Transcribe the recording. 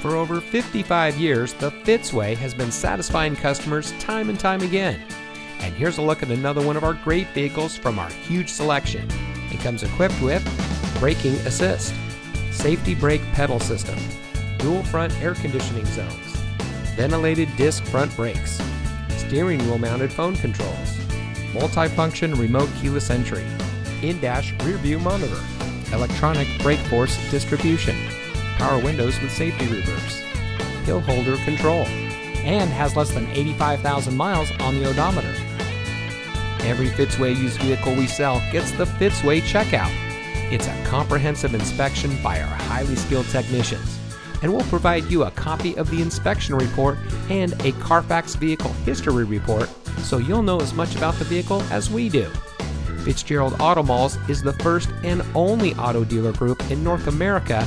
For over 55 years, the Fitzway has been satisfying customers time and time again. And here's a look at another one of our great vehicles from our huge selection. It comes equipped with braking assist, safety brake pedal system, dual front air conditioning zones, ventilated disc front brakes, steering wheel mounted phone controls, multifunction remote keyless entry, in-dash rear view monitor, electronic brake force distribution, power windows with safety reverse, hill holder control, and has less than 85,000 miles on the odometer. Every Fitzway used vehicle we sell gets the Fitzway checkout. It's a comprehensive inspection by our highly skilled technicians, and we'll provide you a copy of the inspection report and a Carfax vehicle history report so you'll know as much about the vehicle as we do. Fitzgerald Auto Malls is the first and only auto dealer group in North America